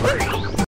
great.